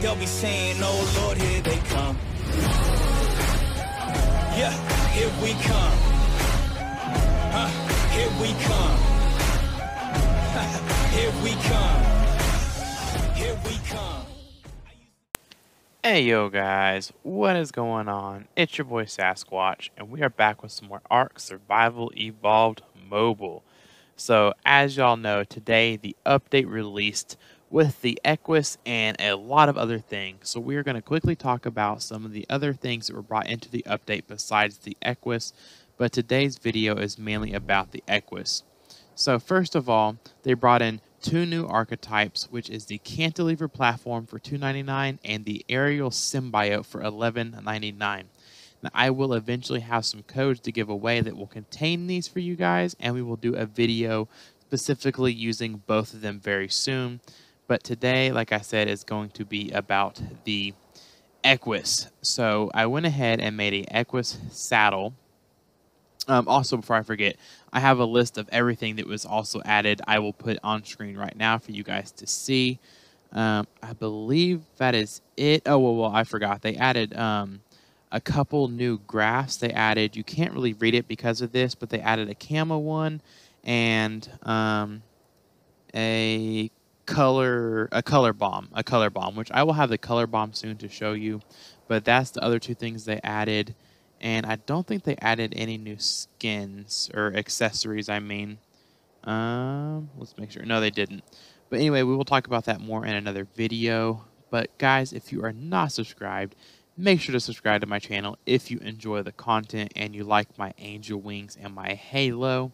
they'll be saying, oh Lord, here they come. Yeah, here we come. Huh, here we come. here we come. Here we come. Hey yo guys, what is going on? It's your boy Sasquatch, and we are back with some more Ark Survival Evolved Mobile. So, as y'all know, today the update released with the Equus and a lot of other things. So, we are going to quickly talk about some of the other things that were brought into the update besides the Equus, but today's video is mainly about the Equus. So, first of all, they brought in two new Arketypes, which is the cantilever platform for $2.99 and the aerial symbiote for $11.99. Now, I will eventually have some codes to give away that will contain these for you guys, and we will do a video specifically using both of them very soon. But today, like I said, is going to be about the Equus. So I went ahead and made a Equus saddle um, also, before I forget, I have a list of everything that was also added. I will put on screen right now for you guys to see. Um, I believe that is it. Oh, well, well I forgot. They added um, a couple new graphs. They added, you can't really read it because of this, but they added a camo one and um, a color a color bomb a color bomb which i will have the color bomb soon to show you but that's the other two things they added and I don't think they added any new skins or accessories, I mean. Um, let's make sure. No, they didn't. But anyway, we will talk about that more in another video. But guys, if you are not subscribed, make sure to subscribe to my channel if you enjoy the content and you like my angel wings and my halo.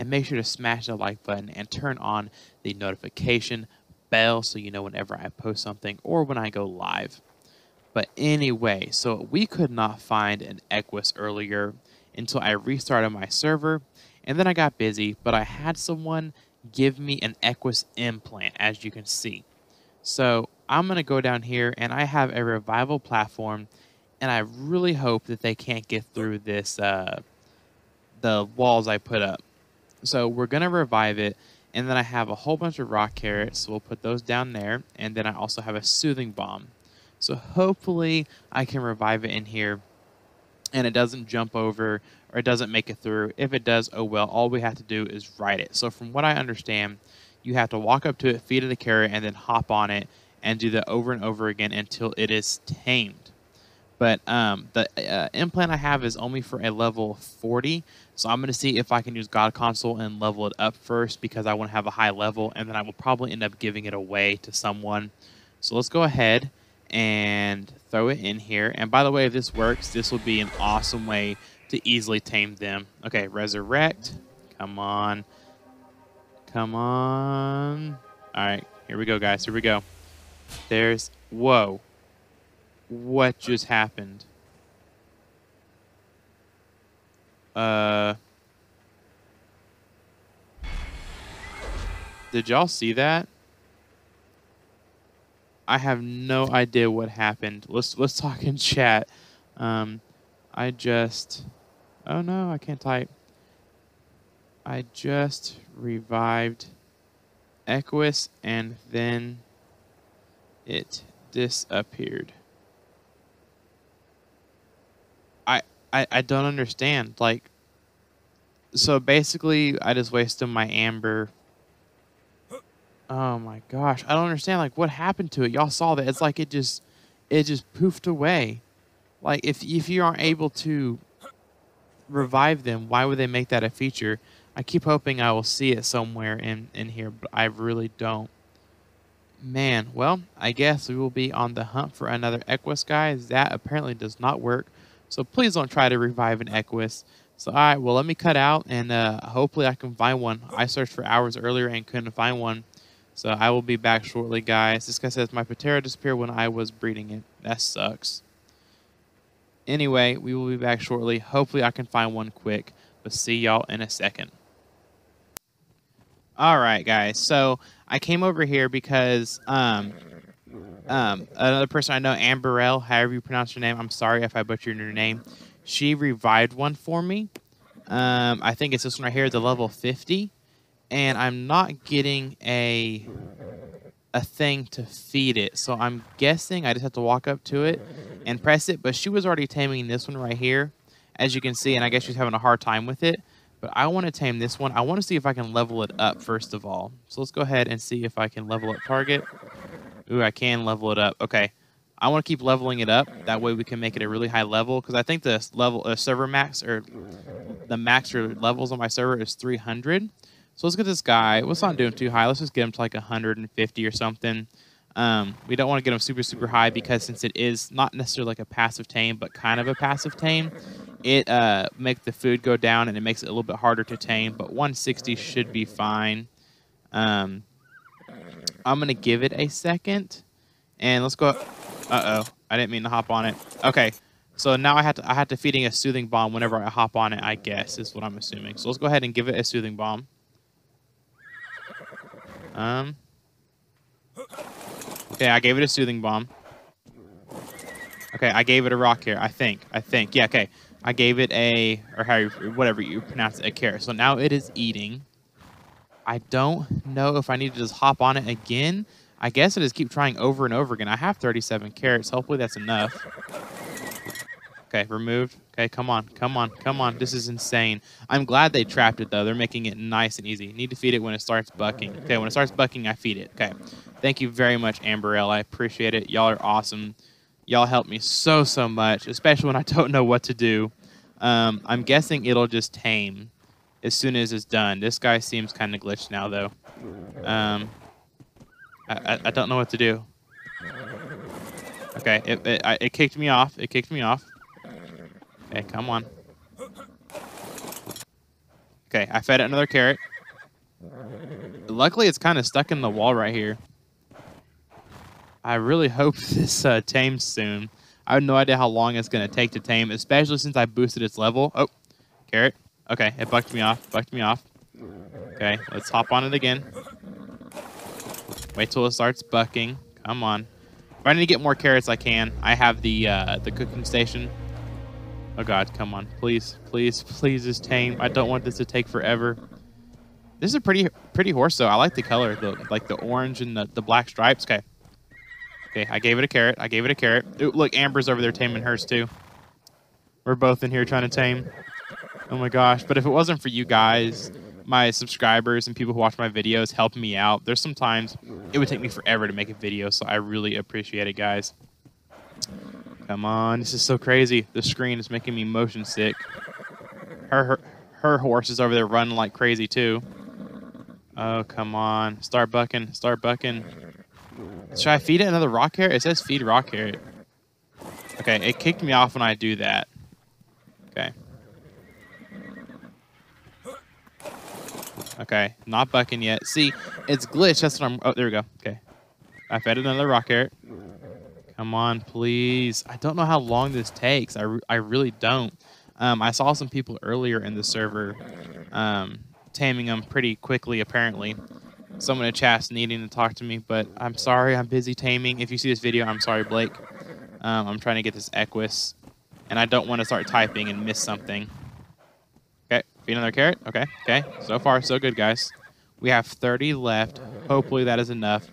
And make sure to smash the like button and turn on the notification bell so you know whenever I post something or when I go live. But anyway, so we could not find an Equus earlier until I restarted my server, and then I got busy, but I had someone give me an Equus implant, as you can see. So I'm going to go down here, and I have a revival platform, and I really hope that they can't get through this, uh, the walls I put up. So we're going to revive it, and then I have a whole bunch of Rockarrots, so we'll put those down there, and then I also have a soothing bomb. So hopefully I can revive it in here and it doesn't jump over or it doesn't make it through. If it does, oh well, all we have to do is ride it. So from what I understand, you have to walk up to it, feed it the carrot, and then hop on it and do that over and over again until it is tamed. But um, the uh, implant I have is only for a level 40. So I'm going to see if I can use God Console and level it up first because I want to have a high level. And then I will probably end up giving it away to someone. So let's go ahead and throw it in here. And by the way, if this works, this will be an awesome way to easily tame them. Okay, resurrect. Come on. Come on. All right, here we go, guys. Here we go. There's, whoa. What just happened? Uh, did y'all see that? I have no idea what happened. Let's let's talk in chat. Um, I just oh no, I can't type. I just revived Equus and then it disappeared. I I don't understand. Like so basically I just wasted my amber Oh my gosh, I don't understand. Like, what happened to it? Y'all saw that? It's like it just, it just poofed away. Like, if if you aren't able to revive them, why would they make that a feature? I keep hoping I will see it somewhere in in here, but I really don't. Man, well, I guess we will be on the hunt for another Equus, guys. That apparently does not work. So please don't try to revive an Equus. So, all right, well, let me cut out, and uh, hopefully I can find one. I searched for hours earlier and couldn't find one. So I will be back shortly, guys. This guy says, my Ptera disappeared when I was breeding it. That sucks. Anyway, we will be back shortly. Hopefully I can find one quick. But see y'all in a second. All right, guys. So I came over here because um, um, another person I know, Amberell, however you pronounce her name. I'm sorry if I butchered your name. She revived one for me. Um, I think it's this one right here, the level 50 and I'm not getting a a thing to feed it. So I'm guessing I just have to walk up to it and press it. But she was already taming this one right here, as you can see, and I guess she's having a hard time with it. But I want to tame this one. I want to see if I can level it up first of all. So let's go ahead and see if I can level up target. Ooh, I can level it up. Okay. I want to keep leveling it up. That way we can make it a really high level. Because I think the level uh, server max or the max or levels on my server is 300. So let's get this guy. Let's not doing too high. Let's just get him to like 150 or something. Um, we don't want to get him super, super high because since it is not necessarily like a passive tame, but kind of a passive tame, it uh, makes the food go down and it makes it a little bit harder to tame. But 160 should be fine. Um, I'm going to give it a second. And let's go. Uh-oh. I didn't mean to hop on it. Okay. So now I had to I had to feeding a soothing bomb whenever I hop on it, I guess, is what I'm assuming. So let's go ahead and give it a soothing bomb. Um. Okay, I gave it a soothing bomb. Okay, I gave it a rock here. I think. I think. Yeah. Okay. I gave it a or how you, whatever you pronounce it, a carrot. So now it is eating. I don't know if I need to just hop on it again. I guess I just keep trying over and over again. I have 37 carrots. Hopefully that's enough. Okay, removed. Okay, come on, come on, come on. This is insane. I'm glad they trapped it, though. They're making it nice and easy. Need to feed it when it starts bucking. Okay, when it starts bucking, I feed it. Okay. Thank you very much, Amberelle. I appreciate it. Y'all are awesome. Y'all help me so, so much, especially when I don't know what to do. Um, I'm guessing it'll just tame as soon as it's done. This guy seems kind of glitched now, though. Um, I, I, I, don't know what to do. Okay, it, it, it kicked me off. It kicked me off. Okay, come on. Okay, I fed it another carrot. Luckily, it's kind of stuck in the wall right here. I really hope this uh, tames soon. I have no idea how long it's going to take to tame, especially since I boosted its level. Oh, carrot. Okay, it bucked me off. Bucked me off. Okay, let's hop on it again. Wait till it starts bucking. Come on. If I need to get more carrots, I can. I have the uh, the cooking station. Oh god, come on. Please, please, please just tame. I don't want this to take forever. This is a pretty pretty horse though. I like the color, the like the orange and the, the black stripes. Okay. Okay, I gave it a carrot. I gave it a carrot. Ooh, look, Amber's over there taming hers too. We're both in here trying to tame. Oh my gosh. But if it wasn't for you guys, my subscribers and people who watch my videos helping me out, there's sometimes it would take me forever to make a video, so I really appreciate it, guys. Come on, this is so crazy. The screen is making me motion sick. Her, her, her horse is over there running like crazy too. Oh, come on. Start bucking. Start bucking. Should I feed it another Rockarrot? It says feed Rockarrot. Okay, it kicked me off when I do that. Okay. Okay, not bucking yet. See, it's glitched. That's what I'm... Oh, there we go. Okay. I fed another Rockarrot. Come on, please. I don't know how long this takes. I, re I really don't. Um, I saw some people earlier in the server um, taming them pretty quickly, apparently. Someone in chat's needing to talk to me, but I'm sorry. I'm busy taming. If you see this video, I'm sorry, Blake. Um, I'm trying to get this Equus, and I don't want to start typing and miss something. Feed another carrot. Okay, okay. So far, so good, guys. We have 30 left. Hopefully that is enough.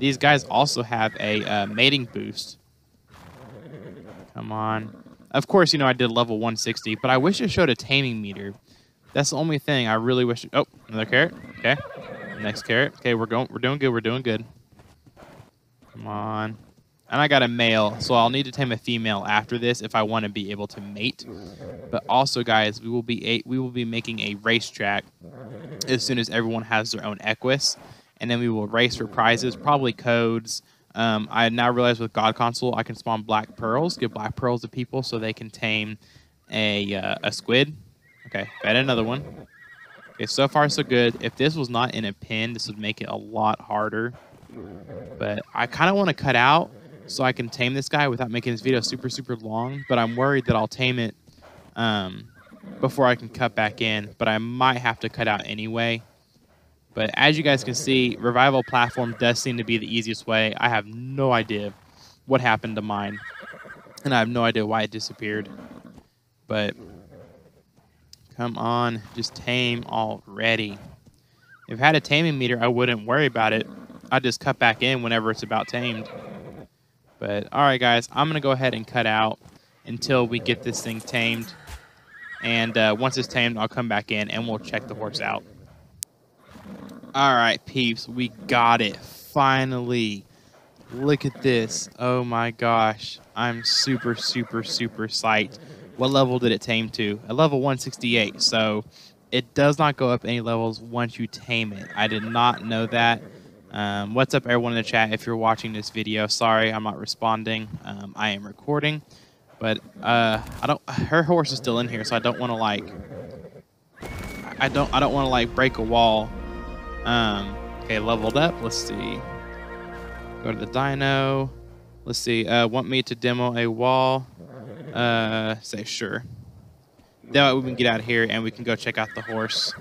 These guys also have a uh, mating boost. Come on. Of course, you know, I did level 160, but I wish it showed a taming meter. That's the only thing I really wish. Oh, another carrot. Okay. Next carrot. Okay, we're going. We're doing good. We're doing good. Come on. And I got a male, so I'll need to tame a female after this if I want to be able to mate. But also, guys, we will be a, we will be making a racetrack as soon as everyone has their own Equus and then we will race for prizes, probably codes. Um, I now realize with God Console, I can spawn black pearls, give black pearls to people so they can tame a, uh, a squid. Okay, bet another one. Okay, so far so good. If this was not in a pin, this would make it a lot harder. But I kind of want to cut out so I can tame this guy without making this video super, super long. But I'm worried that I'll tame it um, before I can cut back in. But I might have to cut out anyway. But as you guys can see, Revival Platform does seem to be the easiest way. I have no idea what happened to mine. And I have no idea why it disappeared. But come on, just tame already. If I had a taming meter, I wouldn't worry about it. I'd just cut back in whenever it's about tamed. But all right, guys, I'm gonna go ahead and cut out until we get this thing tamed. And uh, once it's tamed, I'll come back in and we'll check the horse out. All right, peeps, we got it finally. Look at this. Oh my gosh. I'm super, super, super psyched. What level did it tame to? A level 168. So it does not go up any levels once you tame it. I did not know that. Um, what's up, everyone in the chat? If you're watching this video, sorry I'm not responding. Um, I am recording, but uh, I don't. Her horse is still in here, so I don't want to like. I don't. I don't want to like break a wall. Um, okay, leveled up. Let's see. Go to the dino. Let's see. Uh, want me to demo a wall? Uh, say sure. That way we can get out of here and we can go check out the horse.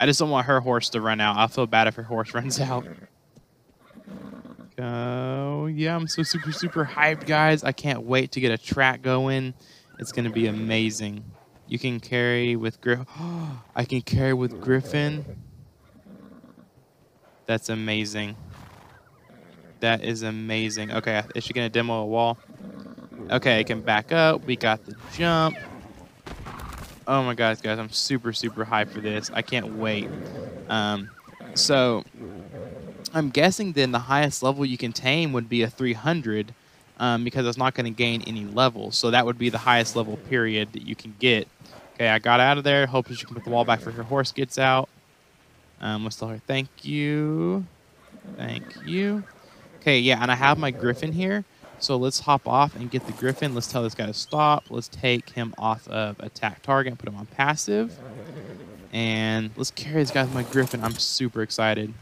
I just don't want her horse to run out. I'll feel bad if her horse runs out. Oh, yeah, I'm so super, super hyped, guys. I can't wait to get a track going. It's going to be amazing. You can carry with Griffin. I can carry with Griffin. That's amazing. That is amazing. Okay, is she going to demo a wall? Okay, I can back up. We got the jump. Oh my gosh, guys, I'm super, super hyped for this. I can't wait. Um, so, I'm guessing then the highest level you can tame would be a 300 um, because it's not going to gain any levels. So that would be the highest level period that you can get. Okay, I got out of there. Hope she can put the wall back for her horse gets out. Um, let's tell her thank you. Thank you. Okay, yeah, and I have my griffin here. So let's hop off and get the Griffin. Let's tell this guy to stop. Let's take him off of attack target and put him on passive. And let's carry this guy with my Griffin. I'm super excited.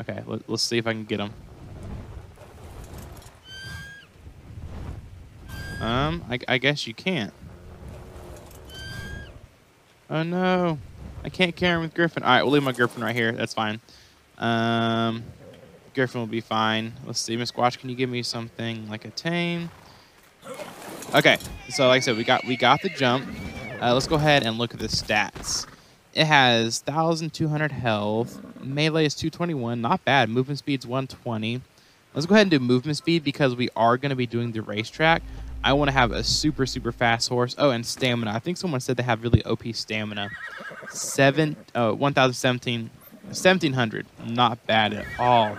Okay, let, us see if I can get him. Um, I, I guess you can't. Oh no, I can't carry him with Griffin. All right, we'll leave my Griffin right here. That's fine. Um, Griffin will be fine. Let's see, Miss Squatch, can you give me something like a tame? Okay, so like I said, we got we got the jump. Uh, let's go ahead and look at the stats. It has 1,200 health. Melee is 221, not bad. Movement speed's 120. Let's go ahead and do movement speed because we are going to be doing the racetrack. I want to have a super, super fast horse. Oh, and stamina. I think someone said they have really OP stamina. Seven, oh, 1,017, 1,700. Not bad at all.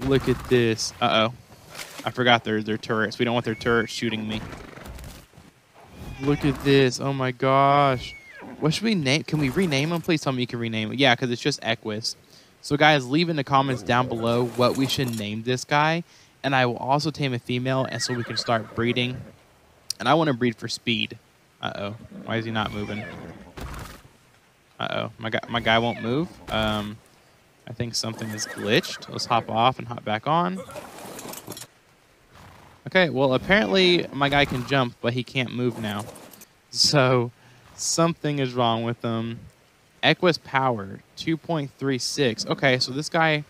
Look at this. Uh-oh. I forgot their, their turrets. We don't want their turrets shooting me. Look at this. Oh my gosh. What should we name? Can we rename them? Please tell me you can rename it. Yeah, because it's just Equus. So guys, leave in the comments down below what we should name this guy. And I will also tame a female and so we can start breeding. And I want to breed for speed. Uh-oh. Why is he not moving? Uh-oh. My guy, my guy won't move. Um, I think something is glitched. Let's hop off and hop back on. Okay, well, apparently my guy can jump, but he can't move now. So, something is wrong with him. Equus power, 2.36. Okay, so this guy,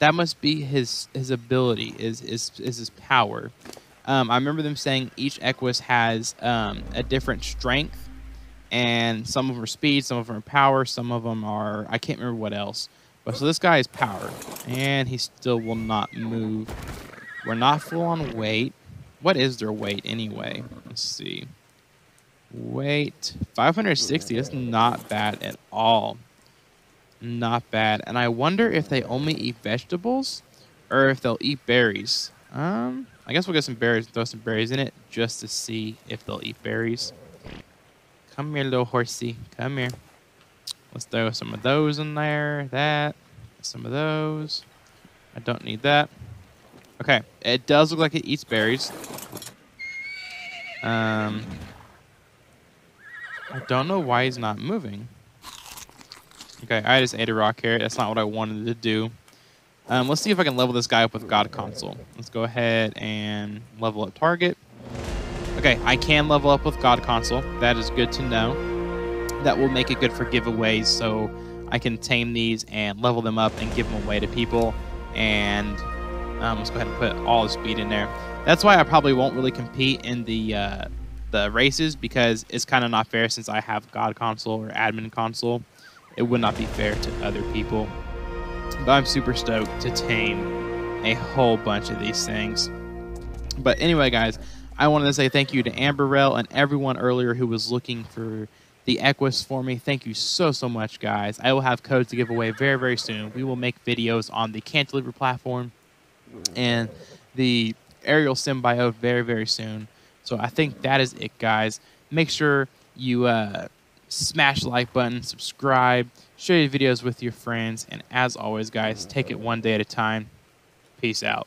that must be his his ability, is, is, is his power. Um, I remember them saying each Equus has um, a different strength, and some of them are speed, some of them are power, some of them are, I can't remember what else. So this guy is powered, and he still will not move. We're not full on weight. What is their weight anyway? Let's see. Weight 560. That's not bad at all. Not bad. And I wonder if they only eat vegetables or if they'll eat berries. Um, I guess we'll get some berries and throw some berries in it just to see if they'll eat berries. Come here, little horsey. Come here. Let's throw some of those in there. That. Some of those. I don't need that. Okay. It does look like it eats berries. Um, I don't know why he's not moving. Okay, I just ate a Rockarrot. That's not what I wanted to do. Um, let's see if I can level this guy up with God Console. Let's go ahead and level up target. Okay, I can level up with God Console. That is good to know that will make it good for giveaways. So I can tame these and level them up and give them away to people. And um, let's go ahead and put all the speed in there. That's why I probably won't really compete in the uh, the races because it's kind of not fair since I have God console or admin console. It would not be fair to other people. But I'm super stoked to tame a whole bunch of these things. But anyway, guys, I wanted to say thank you to Amberrel and everyone earlier who was looking for the Equus for me. Thank you so, so much, guys. I will have codes to give away very, very soon. We will make videos on the Cantilever platform and the Aerial Symbiote very, very soon. So I think that is it, guys. Make sure you uh, smash the like button, subscribe, share your videos with your friends, and as always, guys, take it one day at a time. Peace out.